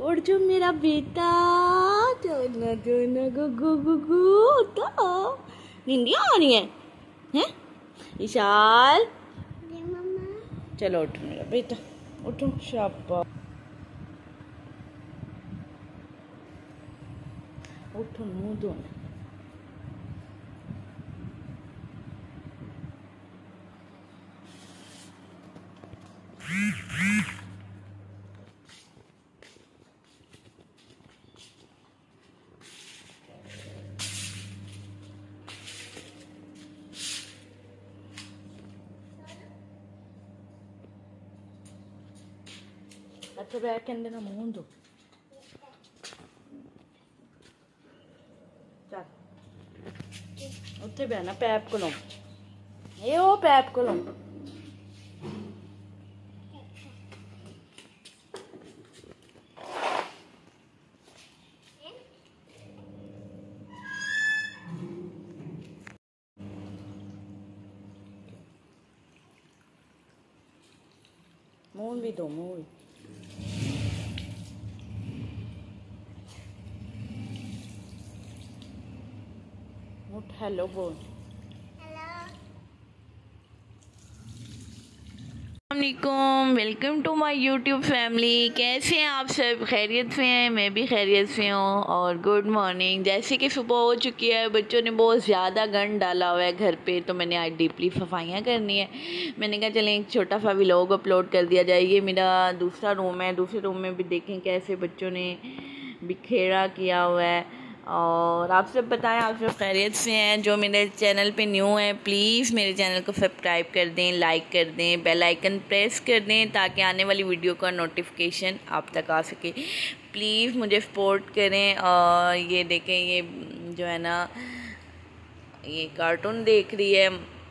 उड़ जो मेरा बेटा तो न तो न गुगु गुगु तो निंदिया आ रही है हैं? विशाल। चलो उठो मेरा बेटा उठो शाबा उठो मुँह धोना। अच्छा attravertendo no mundo. Tá. ਉੱਥੇ ਬਹਿਣਾ ਪੈਪ ਕੋਲੋਂ ਇਹ ਉਹ ਪੈਪ ਕੋਲੋਂ Move me, don't move. मुठ हेलो बोल। अल्लाम welcome to my YouTube family कैसे हैं आप सब? खैरियत से हैं मैं भी खैरियत से हूँ। और गुड मॉर्निंग जैसे कि सुबह हो चुकी है बच्चों ने बहुत ज़्यादा गंद डाला हुआ है घर पे तो मैंने आज डीपली सफाइयाँ करनी है। मैंने कहा चलें एक छोटा सा व्लॉग अपलोड कर दिया जाए। ये मेरा दूसरा रूम है। दूसरे रूम में भी देखें कैसे बच्चों ने बिखेरा किया हुआ है। और आप सब बताएँ, आप सब खैरियत से हैं। जो मेरे चैनल पे न्यू हैं, प्लीज़ मेरे चैनल को सब्सक्राइब कर दें, लाइक कर दें, बेल आइकन प्रेस कर दें, ताकि आने वाली वीडियो का नोटिफिकेशन आप तक आ सके। प्लीज़ मुझे सपोर्ट करें और ये देखें, ये जो है ना, ये कार्टून देख रही है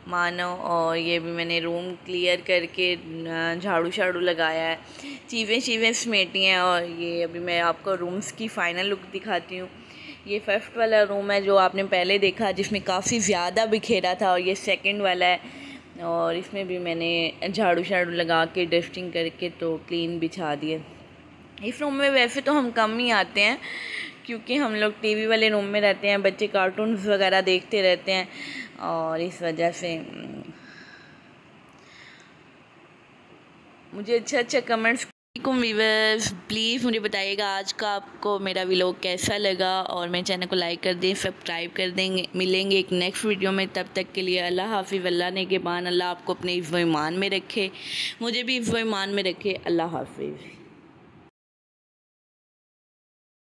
मानो और ये भी मैंने रूम क्लियर करके झाड़ू शाड़ू लगाया है। चीज़ें चीज़ें समेटी हैं और ये अभी मैं आपको रूम्स की फ़ाइनल लुक दिखाती हूँ। ये फ़र्स्ट वाला रूम है जो आपने पहले देखा, जिसमें काफ़ी ज़्यादा बिखेरा था और ये सेकंड वाला है। और इसमें भी मैंने झाड़ू झाड़ू लगा के डस्टिंग करके तो क्लीन बिछा दिए। इस रूम में वैसे तो हम कम ही आते हैं, क्योंकि हम लोग टीवी वाले रूम में रहते हैं, बच्चे कार्टून वगैरह देखते रहते हैं। और इस वजह से, मुझे अच्छा अच्छा कमेंट्स वीवर्स प्लीज़ मुझे बताइएगा आज का आपको मेरा व्लॉग कैसा लगा और मेरे चैनल को लाइक कर दें सब्सक्राइब कर देंगे मिलेंगे एक नेक्स्ट वीडियो में। तब तक के लिए अल्लाह हाफिज़, अल्लाह ने के बान अल्लाह आपको अपने इस ईमान में रखे। मुझे भी इस ईमान में रखे। अल्लाह हाफिज़।